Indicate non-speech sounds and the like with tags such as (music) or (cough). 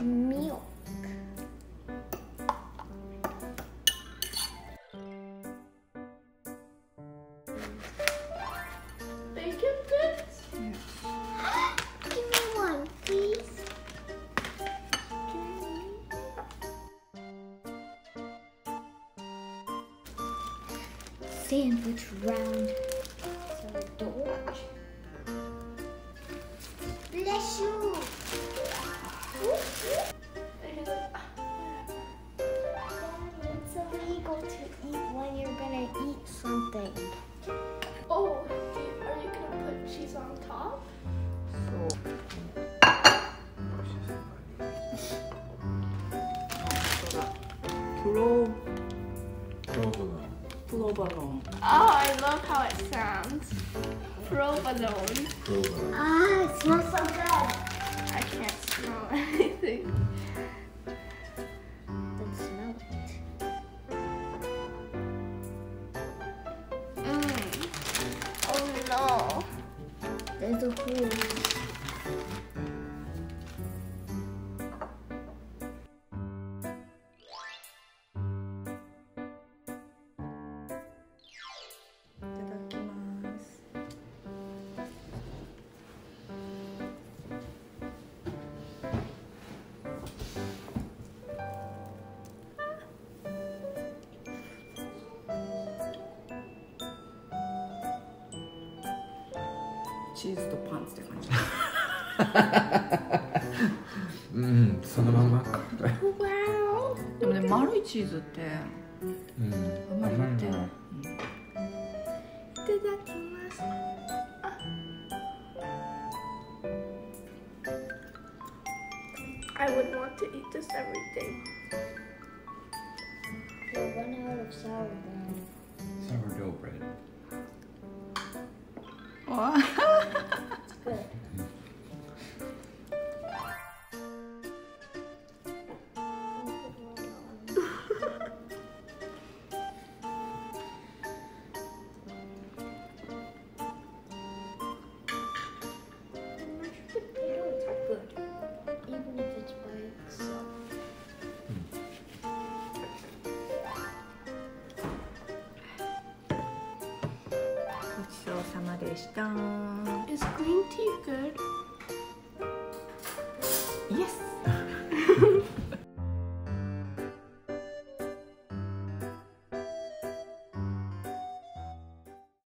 Milk. Bacon bits? Yeah. Give me one, please. Sandwich round. So, the Pro, provolone. Oh, I love how it sounds. Provolone. Provolone. Ah, it smells so good. I can't smell (laughs) anything. Don't smell it. Mm. Oh no. There's a hole. チーズとパンツって感じうんそのままかでもね丸いチーズってうん、あんまり売ってない、うん、いただきますあ I would want to eat this every day You'll run out of sourdough Sourdough bread Wow 様でした。Is green tea good? Yes!